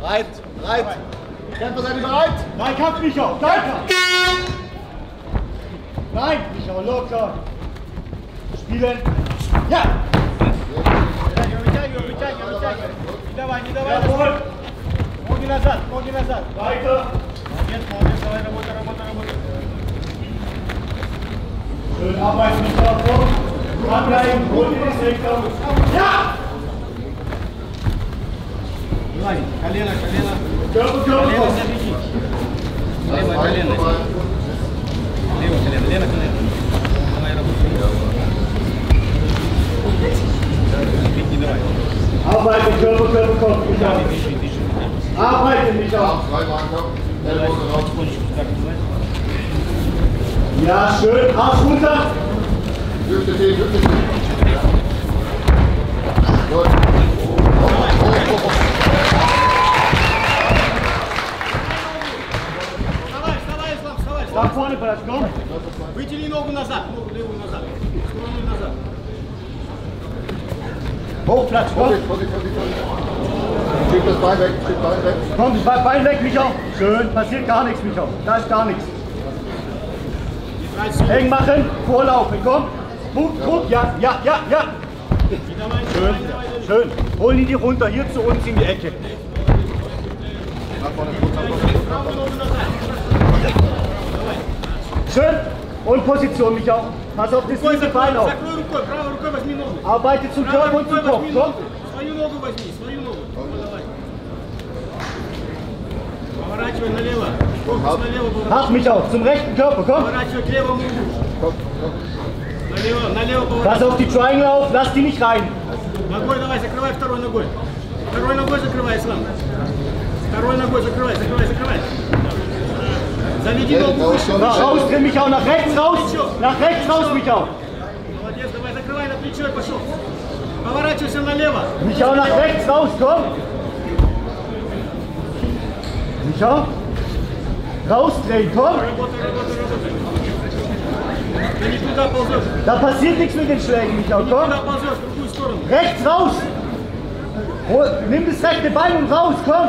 Bereit, bereit. Kämpfer, seid ihr bereit? Dein Kampf, Micha! Dein Kampf! Nein, Micha, locker! Spielen! Ja! Вытягивай, вытягивай, вытягивай. Не давай, не давай. Jawohl! Ноги назад, ноги назад. Weiter! Молодец, молодец, давай, работай, работай, работай. Schön arbeiten, Micha, vor! Dranbleiben, hol die Richtung! Ja! Давай, колено, колено. Körper, Körper, Колено Kopf! забеги. Левое колено. Левое колено, левое колено. Давай, работай. Бить не давай. Arbeiten, Körper, Körper, Kopf! Micha! Дыши, дыши. Arbeiten, Micha! Zweimal ankommen. Давай, Ellbogen raus. потихонечку так, давай. Ja, schön! Arsch runter! Hüfte tief, Hüfte tief. Gut. Ислам, вставай. Nach vorne, Platz, komm! Вытяни ногу назад, ногу левую назад. Сторону назад. Hoch, Platz, komm! Vorsicht, Vorsicht, Vorsicht, Vorsicht. Schieb das Bein weg, schieb das Bein weg. Komm, das Be- Bein weg, Micha! Schön, passiert gar nichts, Micha! Da ist gar nichts! Не трать силу. Eng machen, vorlaufen, komm! Druck, Druck, ja, ja, ja, ja! Не давай, не Schön, давай, не давай. schön. Holen die runter, hier zu uns in die Ecke. Nach vorne, Fuß nach vorne. Правую ногу назад. Schön. Und Position, Micha. Pass auf das linke Bein auf. Закрой рукой, правой рукой возьми ногу. Arbeite zum Правой Körper und zum рукой Kopf. возьми Komm. ногу. Свою ногу возьми, свою ногу. Вот, давай. Поворачивай налево. Корпус налево поворачивай. Hart, Micha, zum rechten Körper, komm. Поворачивай к левому углу. Komm, komm. Налево, налево Pass поворачивай. auf die Triangle auf, lass die nicht rein. Ногой давай, закрывай второй ногой. Второй ногой закрывай, Ислам. Второй ногой закрывай, закрывай, закрывай. Заведи ногу выше, Na, выше. raus, dreh Micha, nach rechts raus. Nach rechts raus, Micha. Молодец, давай, закрывай на плечо и пошел. Поворачивайся налево. Micha, nach rechts raus, komm. Micha. Rausdrehen, komm. Работай, работай, работай. Ты не туда ползешь. Da passiert nichts mit den Schlägen, Micha, Не komm. туда ползешь, в другую сторону. Rechts raus. Hol, nimm das rechte Bein und raus, komm.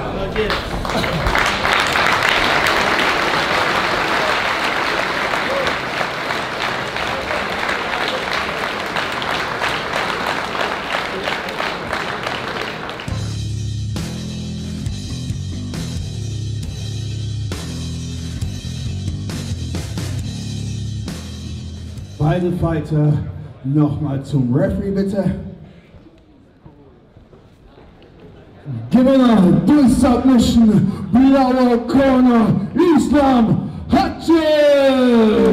Beide Fighter nochmal zum Referee bitte. Gewinner durch Submission, Blaue Corner, Islam Hatschin!